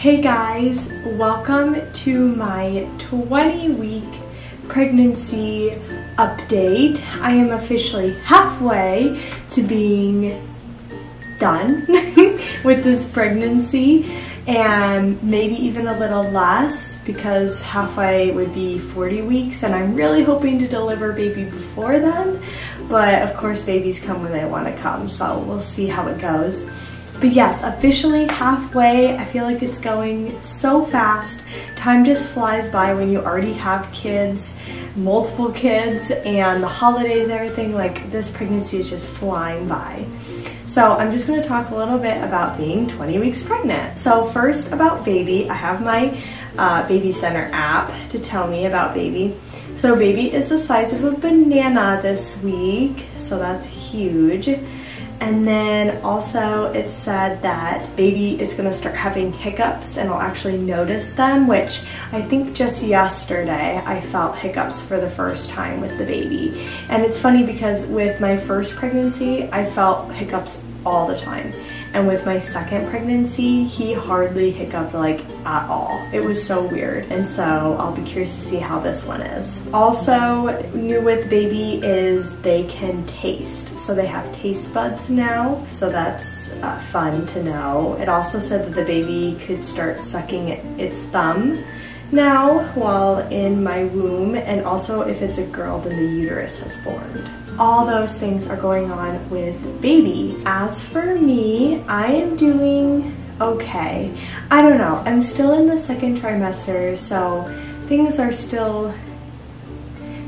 Hey guys, welcome to my 20 week pregnancy update. I am officially halfway to being done with this pregnancy and maybe even a little less because halfway would be 40 weeks and I'm really hoping to deliver baby before then. But of course babies come when they want to come, so we'll see how it goes. But yes, officially halfway. I feel like it's going so fast. Time just flies by when you already have kids, multiple kids, and the holidays and everything. Like this pregnancy is just flying by. So I'm just gonna talk a little bit about being 20 weeks pregnant. So first about baby, I have my uh, Baby Center app to tell me about baby. So baby is the size of a banana this week, so that's huge. And then also it said that baby is gonna start having hiccups and I'll actually notice them, which I think just yesterday I felt hiccups for the first time with the baby. And it's funny because with my first pregnancy, I felt hiccups all the time. And with my second pregnancy, he hardly hiccuped like at all. It was so weird. And so I'll be curious to see how this one is. Also new with baby is they can taste. So they have taste buds now. So that's uh, fun to know. It also said that the baby could start sucking its thumb now while in my womb and also if it's a girl then the uterus has formed. All those things are going on with baby. As for me, I am doing okay. I don't know, I'm still in the second trimester so things are still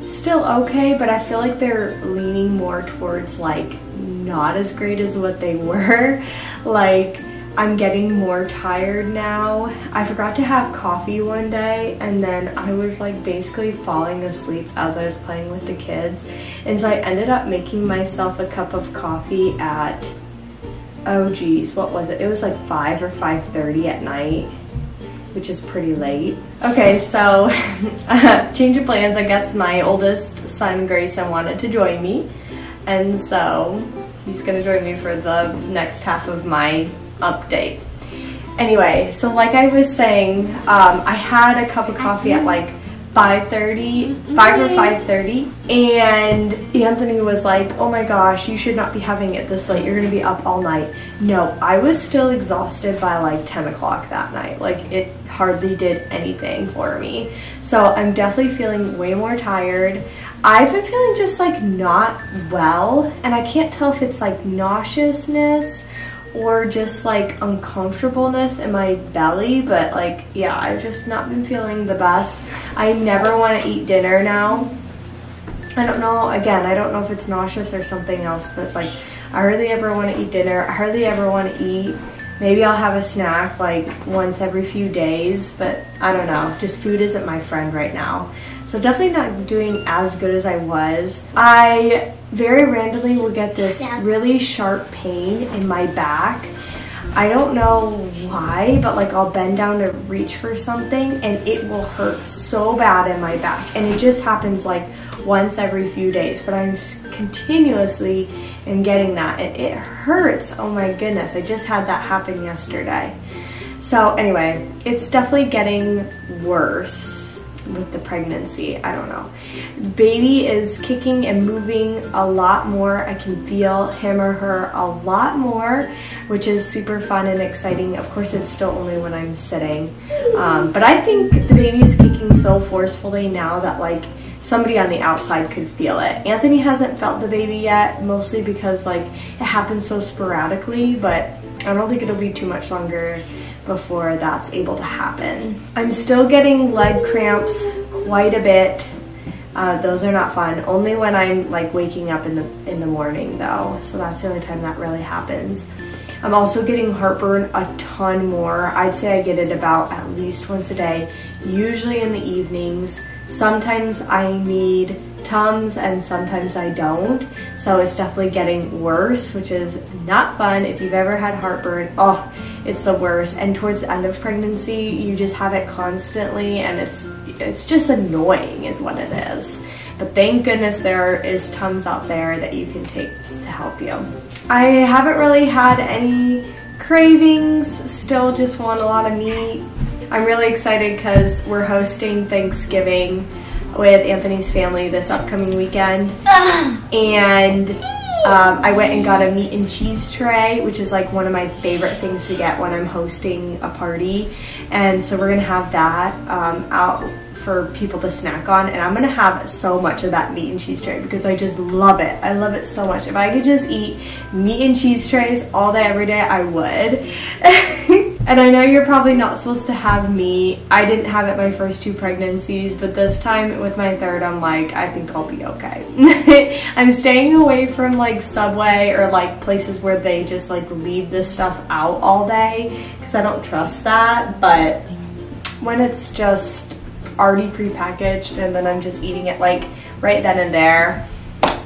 still okay, but I feel like they're leaning more towards like not as great as what they were. like I'm getting more tired now. I forgot to have coffee one day and then I was like basically falling asleep as I was playing with the kids. And so I ended up making myself a cup of coffee at, oh geez, what was it? It was like 5 or 5.30 at night which is pretty late. Okay, so change of plans. I guess my oldest son, Grayson, wanted to join me. And so he's gonna join me for the next half of my update. Anyway, so like I was saying, um, I had a cup of coffee at like 5.30, 5 or 5.30, and Anthony was like, oh my gosh, you should not be having it this late. You're gonna be up all night. No, I was still exhausted by like 10 o'clock that night. Like it hardly did anything for me. So I'm definitely feeling way more tired. I've been feeling just like not well, and I can't tell if it's like nauseousness or just like uncomfortableness in my belly but like yeah I've just not been feeling the best. I never want to eat dinner now. I don't know again I don't know if it's nauseous or something else but it's like I hardly ever want to eat dinner. I hardly ever want to eat. Maybe I'll have a snack like once every few days but I don't know. Just food isn't my friend right now so definitely not doing as good as I was. I very randomly will get this really sharp pain in my back. I don't know why, but like I'll bend down to reach for something and it will hurt so bad in my back. And it just happens like once every few days, but I'm continuously am getting that and it hurts. Oh my goodness, I just had that happen yesterday. So anyway, it's definitely getting worse with the pregnancy. I don't know. Baby is kicking and moving a lot more. I can feel him or her a lot more, which is super fun and exciting. Of course, it's still only when I'm sitting. Um, but I think the baby is kicking so forcefully now that like somebody on the outside could feel it. Anthony hasn't felt the baby yet, mostly because like it happens so sporadically, but I don't think it'll be too much longer before that's able to happen. I'm still getting leg cramps quite a bit. Uh, those are not fun. Only when I'm like waking up in the in the morning though. So that's the only time that really happens. I'm also getting heartburn a ton more. I'd say I get it about at least once a day, usually in the evenings. Sometimes I need Tums and sometimes I don't. So it's definitely getting worse, which is not fun. If you've ever had heartburn, oh, it's the worst. And towards the end of pregnancy, you just have it constantly and it's it's just annoying is what it is. But thank goodness there is Tums out there that you can take to help you. I haven't really had any cravings, still just want a lot of meat. I'm really excited because we're hosting Thanksgiving with Anthony's family this upcoming weekend. and um, I went and got a meat and cheese tray, which is like one of my favorite things to get when I'm hosting a party. And so we're gonna have that um, out for people to snack on and I'm gonna have so much of that meat and cheese tray because I just love it. I love it so much. If I could just eat meat and cheese trays all day, every day, I would. And I know you're probably not supposed to have meat. I didn't have it my first two pregnancies, but this time with my third, I'm like, I think I'll be okay. I'm staying away from like Subway or like places where they just like leave this stuff out all day because I don't trust that. But when it's just already prepackaged and then I'm just eating it like right then and there,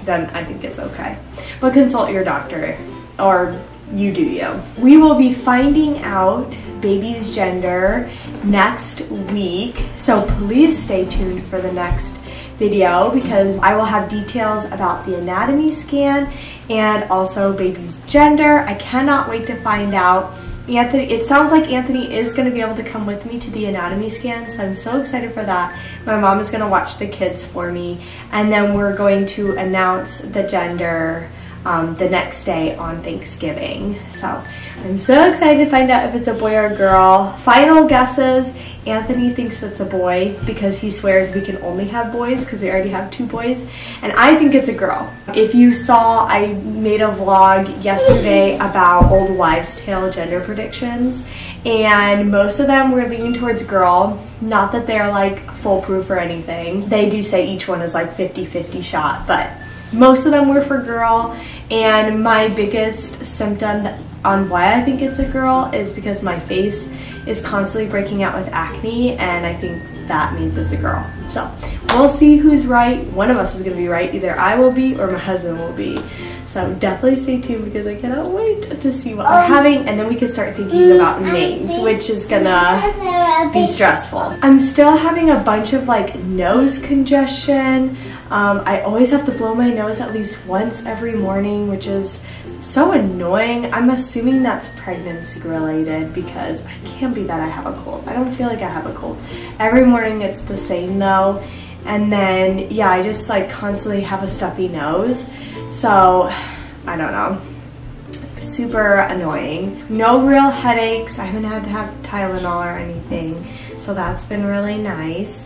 then I think it's okay. But consult your doctor or you do you. We will be finding out baby's gender next week, so please stay tuned for the next video because I will have details about the anatomy scan and also baby's gender. I cannot wait to find out. Anthony, it sounds like Anthony is going to be able to come with me to the anatomy scan, so I'm so excited for that. My mom is going to watch the kids for me, and then we're going to announce the gender um, the next day on Thanksgiving. So I'm so excited to find out if it's a boy or a girl. Final guesses. Anthony thinks it's a boy because he swears we can only have boys because we already have two boys. And I think it's a girl. If you saw, I made a vlog yesterday about old wives tale gender predictions and most of them were leaning towards girl. Not that they're like foolproof or anything. They do say each one is like 50-50 shot, but most of them were for girl and my biggest symptom on why I think it's a girl is because my face is constantly breaking out with acne and I think that means it's a girl. So we'll see who's right. One of us is gonna be right. Either I will be or my husband will be. So definitely stay tuned because I cannot wait to see what we're having and then we can start thinking about names, which is gonna be stressful. I'm still having a bunch of like nose congestion. Um, I always have to blow my nose at least once every morning, which is so annoying. I'm assuming that's pregnancy related because I can't be that I have a cold. I don't feel like I have a cold. Every morning it's the same though. And then, yeah, I just like constantly have a stuffy nose. So, I don't know. Super annoying. No real headaches. I haven't had to have Tylenol or anything. So that's been really nice.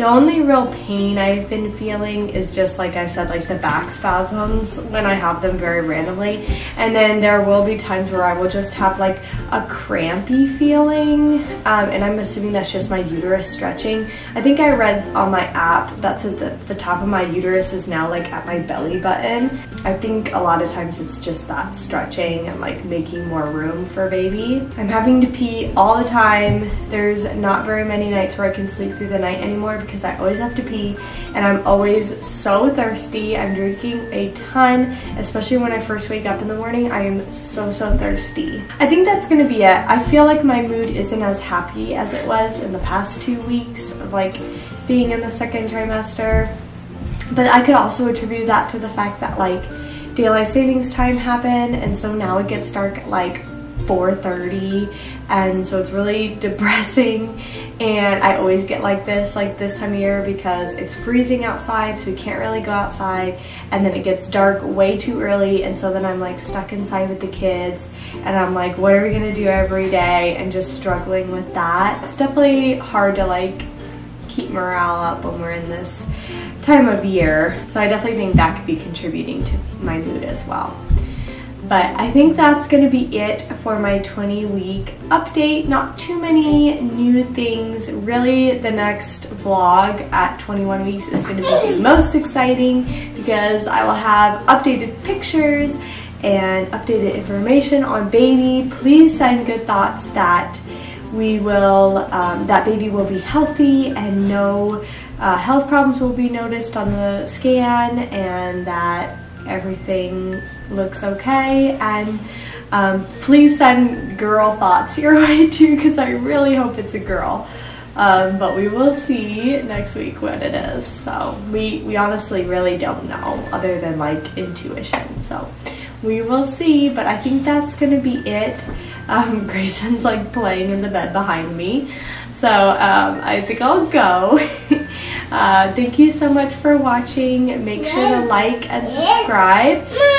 The only real pain I've been feeling is just like I said, like the back spasms when I have them very randomly. And then there will be times where I will just have like a crampy feeling. Um, and I'm assuming that's just my uterus stretching. I think I read on my app that says the, the top of my uterus is now like at my belly button. I think a lot of times it's just that stretching and like making more room for baby. I'm having to pee all the time. There's not very many nights where I can sleep through the night anymore because I always have to pee and I'm always so thirsty. I'm drinking a ton, especially when I first wake up in the morning. I am so, so thirsty. I think that's gonna be it. I feel like my mood isn't as happy as it was in the past two weeks of like being in the second trimester. But I could also attribute that to the fact that like daylight savings time happened and so now it gets dark at like 4.30 and so it's really depressing and I always get like this like this time of year because it's freezing outside so we can't really go outside and then it gets dark way too early and so then I'm like stuck inside with the kids and I'm like what are we gonna do every day and just struggling with that. It's definitely hard to like keep morale up when we're in this time of year so I definitely think that could be contributing to my mood as well. But I think that's to be it for my 20 week update. Not too many new things. Really, the next vlog at 21 weeks is to be the most exciting because I will have updated pictures and updated information on baby. Please send good thoughts that we will, um, that baby will be healthy and no uh, health problems will be noticed on the scan and that everything looks okay and um, please send girl thoughts your way too because I really hope it's a girl. Um, but we will see next week what it is. So we, we honestly really don't know other than like intuition. So we will see, but I think that's going to be it. Um, Grayson's like playing in the bed behind me. So um, I think I'll go. uh, thank you so much for watching. Make sure to like and subscribe.